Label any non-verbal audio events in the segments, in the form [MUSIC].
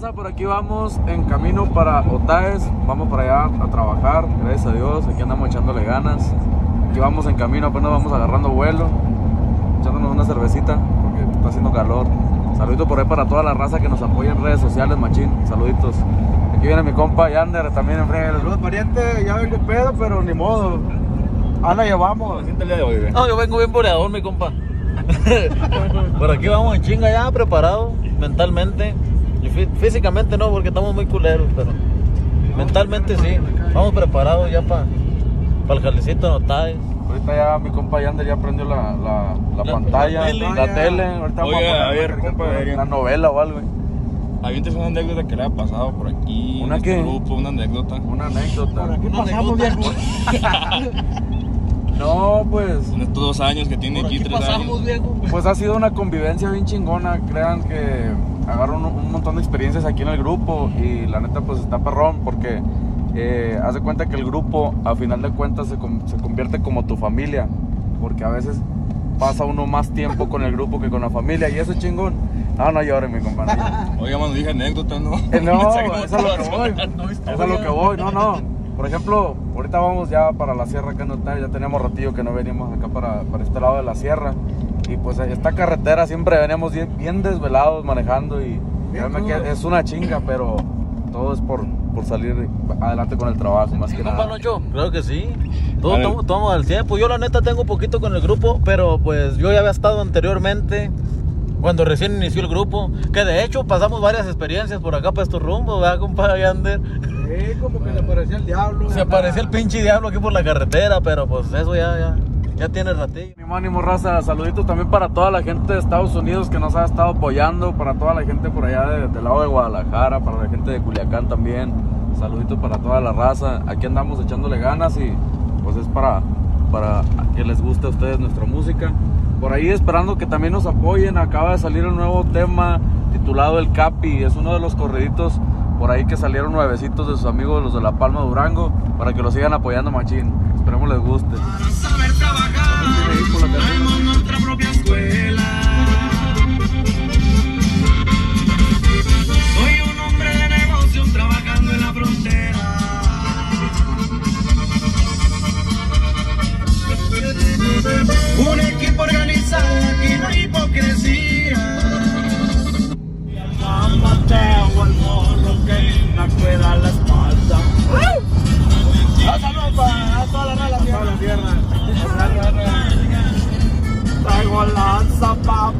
raza, por aquí vamos en camino para Otaes. Vamos para allá a trabajar, gracias a Dios. Aquí andamos echándole ganas. Aquí vamos en camino, apenas vamos agarrando vuelo. Echándonos una cervecita porque está haciendo calor. Saluditos por ahí para toda la raza que nos apoya en redes sociales, machín. Saluditos. Aquí viene mi compa Yander también en frente. Saludos, pariente. Ya vengo pedo, pero ni modo. Ah, la llevamos. Siente el día de hoy, güey. No, yo vengo bien boleador, mi compa. [LAUGHS] Por aquí vamos en chinga ya, preparado mentalmente. Físicamente no, porque estamos muy culeros, pero mentalmente sí. Vamos preparados ya para el jalecito notáis. Ahorita ya mi compa Yander ya prendió la, la, la La- pantalla, la tele. la tele. Ahorita vamos a poner a ver, una compa, novela o algo. güey. Avientes una anécdota que le haya pasado por aquí. ¿Una en este qué? grupo, una anécdota. Una anécdota. ¿Qué pasamos, viejo? [LAUGHS] No, pues, En estos dos años que tiene aquí, ¿Qué tres pasamos, años. viejo? pues ha sido una convivencia bien chingona. Crean que agarro un, un montón de experiencias aquí en el grupo y la neta pues está perrón porque eh, haz de cuenta que el grupo a final de cuentas se, se convierte como tu familia porque a veces pasa uno más tiempo con el grupo que con la familia y eso es chingón. No, no llores mi compañero. Oiga, mano, dije anécdota, ¿no? Eh, No, [LAUGHS] que es a lo que voy. Es a lo que voy, no, no. Por ejemplo, ahorita vamos ya para la sierra acá en Otay, ya teníamos ratillo que no veníamos acá para, para este lado de la sierra. Y pues esta carretera siempre veníamos bien, bien desvelados manejando y créanme que es una chinga, pero todo es por, por salir adelante con el trabajo, más que ¿Compa nada. Claro que sí. A Todos tomamos al tiempo. Yo la neta tengo poquito con el grupo, pero pues yo ya había estado anteriormente cuando recién inició el grupo. Que de hecho pasamos varias experiencias por acá para estos rumbos, ¿verdad, compa Yander? [LAUGHS] Sí, como que le parecía el diablo. Se apareció el pinche diablo aquí por la carretera, pero pues eso ya, ya, ya tiene ratillo. Ánimo, ánimo, raza. Saluditos también para toda la gente de Estados Unidos que nos ha estado apoyando, para toda la gente por allá de- del lado de Guadalajara, para la gente de Culiacán también. Saluditos para toda la raza. Aquí andamos echándole ganas y pues es para, para que les guste a ustedes nuestra música. Por ahí esperando que también nos apoyen. Acaba de salir un nuevo tema titulado El Capi. Es uno de los corriditos por ahí que salieron nuevecitos de sus amigos, los de La Palma Durango, para que lo sigan apoyando, machín. Esperemos les guste.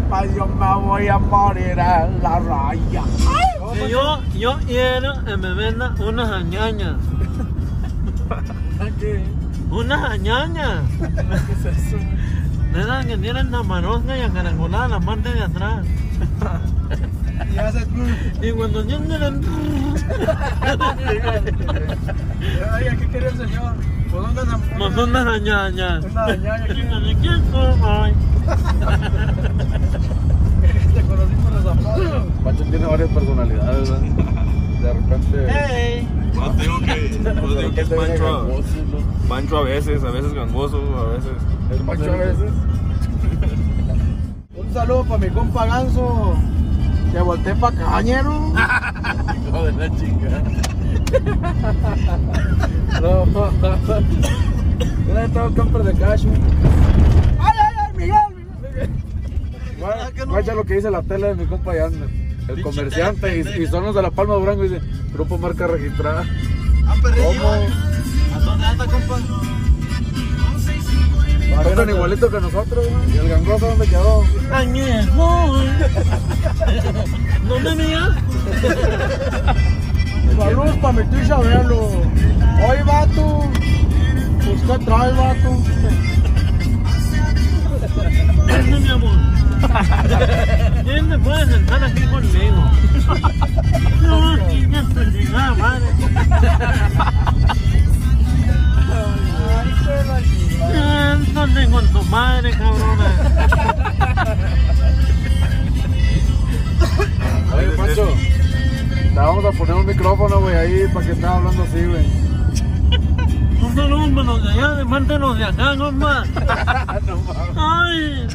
Papá, yo me voy a morir en la raya. Si yo, yo quiero que me venda unas añañas. Unas añañas. De esas que tienen la manosca y acarangolada en la parte de atrás. Y cuando tienen... Ay, ¿qué quería el señor? Pues. Una dañada aquí. ¿De quién soy? Te conocí por los zapatos. Pancho tiene varias personalidades, ¿verdad? De repente. Hey. No digo que, no digo que es Pancho, a- Pancho a veces, a veces gangoso, a veces. El Pancho a veces. Un saludo para mi compa Ganso. Que volteé pa' cañero. Hijo de la chica. [LAUGHS] No. Mira, estaba el camper de Casio. ¡Ay, ay, ay, Miguel! Miguel! Guacha lo que dice la tele de mi compa Yander. El comerciante y, y son los de la Palma de Durango dice grupo marca registrada. ¿Cómo? ¿A dónde anda, compa? Eran igualitos que nosotros, ¿no? ¿Y el gangoso dónde quedó? Añejo. ¿Dónde mía? Saludos para mi tío Isabelo. Oye, vato. Pues, ¿qué traes, vato? [LAUGHS] ¿Dónde, mi amor? ¿Quién te puede sentar aquí conmigo? No, niña, tu chingada madre. Siéntate con tu madre, cabrona. Oye, Pancho, te vamos a poner un micrófono, güey, ahí para que estés hablando así, güey. Saludo para los de allá, de de acá, compa. Ay,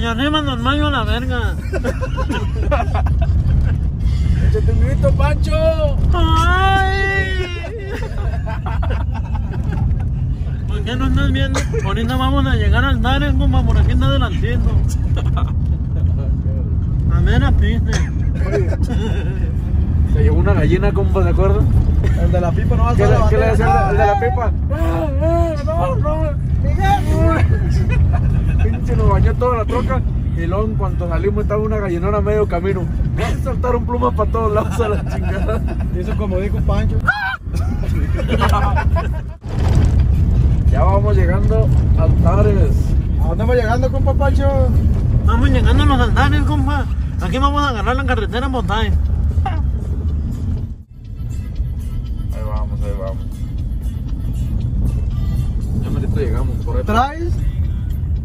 y anímanos mayo a la verga. Échate un grito, Pancho. ¿Por qué no estás viendo? Ahorita vamos a llegar al Dares, compa, por aquí anda adelantito. A ver, a piste. Se llevó una gallina, compa, ¿de acuerdo? El de la pipa no va a ¿Qué le, qué le decía el de- el de la Ah, pipa? No, no, Miguel. Pinche nos bañó toda la troca. Y luego, en cuanto salimos, estaba una gallinona a medio camino. Saltaron plumas para todos lados a la chingada. Y eso como dijo Pancho. [LAUGHS] Ya vamos llegando a Antares. ¿A dónde vamos llegando, compa Pancho? Vamos llegando a los Andares, compa. Aquí vamos a agarrar la carretera en Bontay. Ahí vamos, ahí vamos. Ya merito llegamos, por ahí. ¿Traes?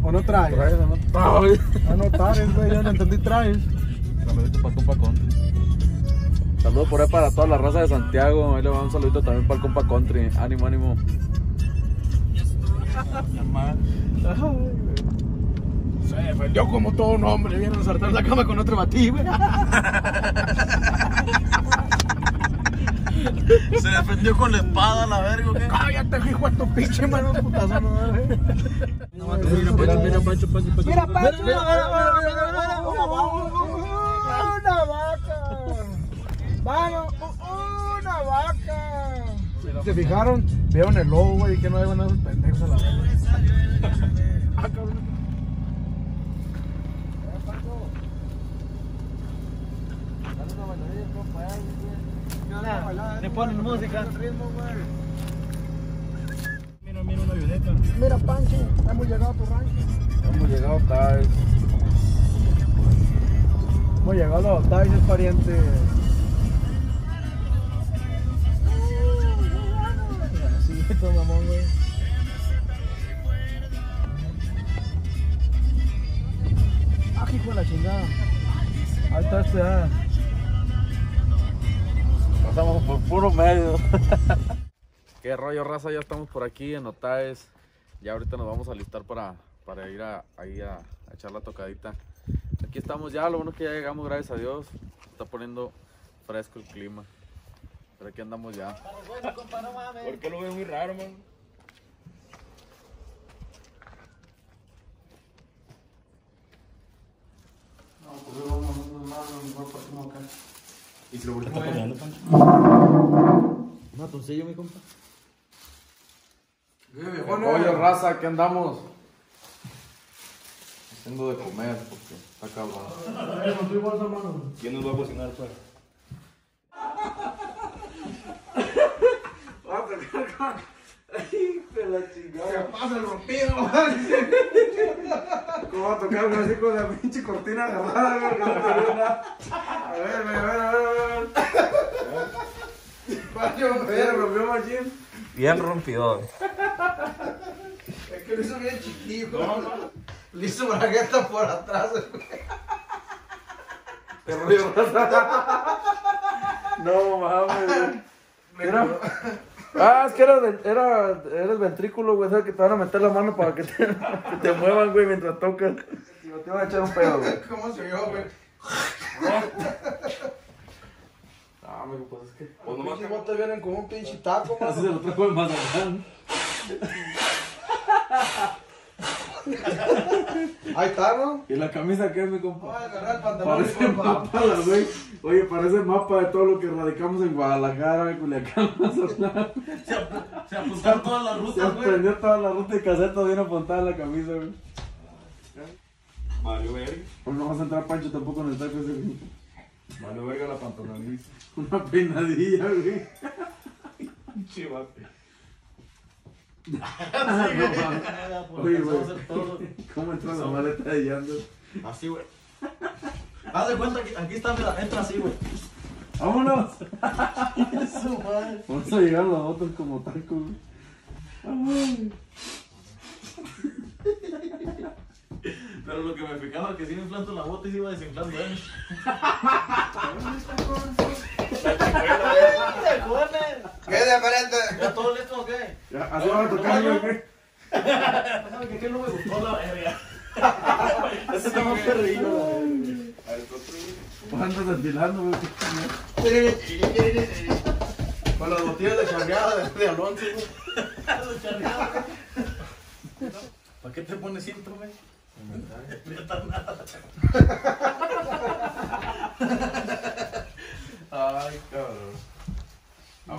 ¿O no traes? Traes, ¿no? Traes. Ah, no traes, güey. Yo no entendí traes. Saludito para compa Country. Saludos por ahí para toda la raza de Santiago. Ahí le vamos un saludito también para el compa Country. Ánimo, ánimo. Se defendió como todo un hombre. Viene a saltar la cama con otro batí, güey. [LAUGHS] Se defendió con la espada, la verga, ¿o ¿qué? Cállate, hijo de tu pinche mano putazo, no. Mira, mira, mira, Pancho, Pancho, Pancho. Mira, Pancho. Mira, mira, mira, mira, mira, mira. Una vaca. Una. Vamos, una vaca. ¿Se fijaron? Vieron el lobo, güey, que no hay buenos pendejos a la vez. Ah, cabrón. Le ponen música. Mira, mira una violeta. Mira, Pancho, hemos llegado a tu rancho. Hemos llegado a Antares. Hemos llegado Tais, pariente. Sí, esto mamón, güey. Ah, hijo de la chingada. Ahí está este, ah. Pasamos por puro medio. [LAUGHS] Qué rollo, raza. Ya estamos por aquí en Otaes. Ya ahorita nos vamos a listar para, para ir a, ahí a, a echar la tocadita. Aquí estamos ya. Lo bueno es que ya llegamos, gracias a Dios. Está poniendo fresco el clima. Pero aquí andamos ya. ¿Por qué lo veo muy raro, man? ¿Y si lo volviste apoyando, Pancho? Un atoncillo, mi compa. ¿Qué rollo, raza? Aquí andamos. Haciendo de comer porque está cabrón. ¿Quién nos va a cocinar, pues? [LAUGHS] ¿Qué pasa el rompido? ¿Cómo va a tocar así con la pinche cortina agarrada? güey, no? A ver, a ver, a ver, a ver. Pancho, ¿ya rompió machín? Bien rompido. Es que lo hizo bien chiquillo. Le hizo bragueta por atrás, güey. ¿Qué rollo, raza? No mames, güey. Era... Ah, es que era, era, era el ventrículo, güey. ¿sabes? Que te van a meter la mano para que te, que te muevan, güey, mientras tocas. Digo, te van a echar un pedo, güey. [LAUGHS] ¿Cómo se oyó, güey? Ah, amigo, pues es que. Pues nomás Pinches botes vienen con un pinche taco, [LAUGHS] Así se lo trajo de Mazatlán. [LAUGHS] [LAUGHS] Ahí está, ¿no? ¿Y la camisa qué es, mi Voy compa? a agarrar el pantalón. Parece mapa, la güey. Oye, parece mapa de todo lo que radicamos en Guadalajara, Culiacán, Mazatlán. Se apuntaron todas las Se rutas, güey. aprendió toda la ruta y caseta bien apuntada en la camisa, güey. Mario Verga. Pues no vas a entrar Pancho tampoco en el taco ese, güey. Mario Verga la pantaloniza. Una peinadilla, güey. Chivate. Oye, güey. Vamos a hacer todo. ¿Cómo entra la maleta de Yando? Así, güey. Haz de cuenta que aquí está, mira, entra así, güey. ¡Vámonos! [LAUGHS] Eso, madre. Vamos a llegar los otros como tacos, güey. Pero lo que me fijaba que si me inflando la bota y se iba desinflando se comen. ¿Qué diferente? ¿Ya todo listo o qué? Ya, ¿así van a tocar yo qué? ¿Sabes qué? ¿Qué no me gustó la verga? [LAUGHS] Ese está más perrillo. Andas desfilando, güey. Con las botellas de charreada de Alonso, güey. ¿Para qué te pones cinto, güey? [LAUGHS] No nada. [LAUGHS] Uh, I don't know.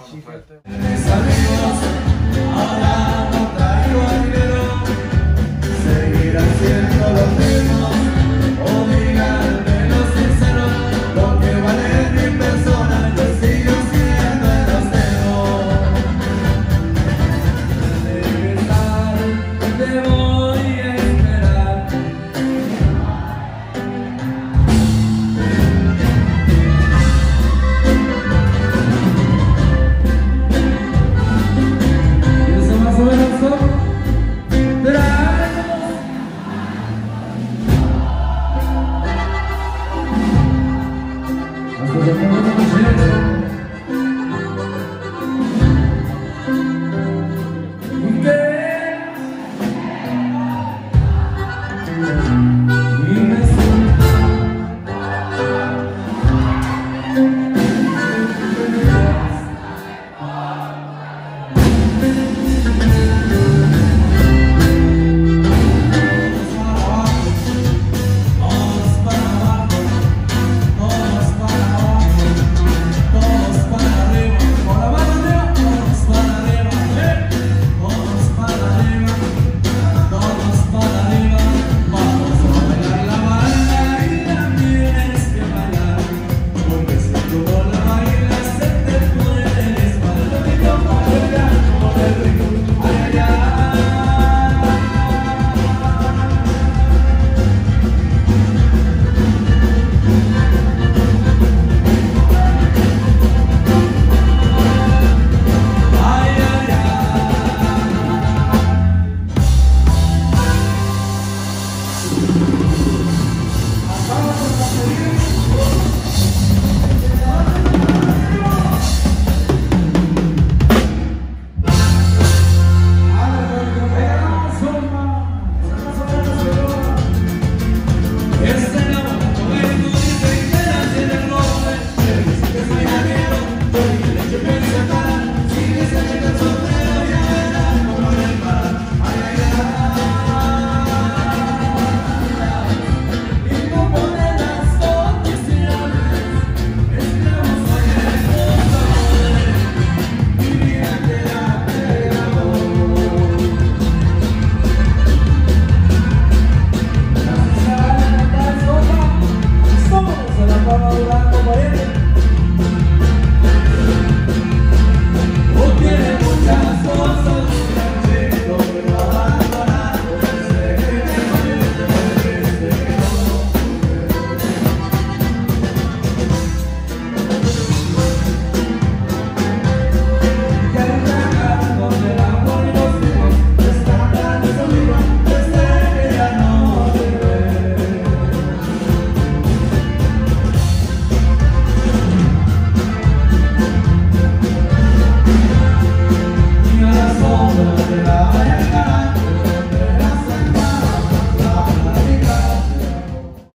To.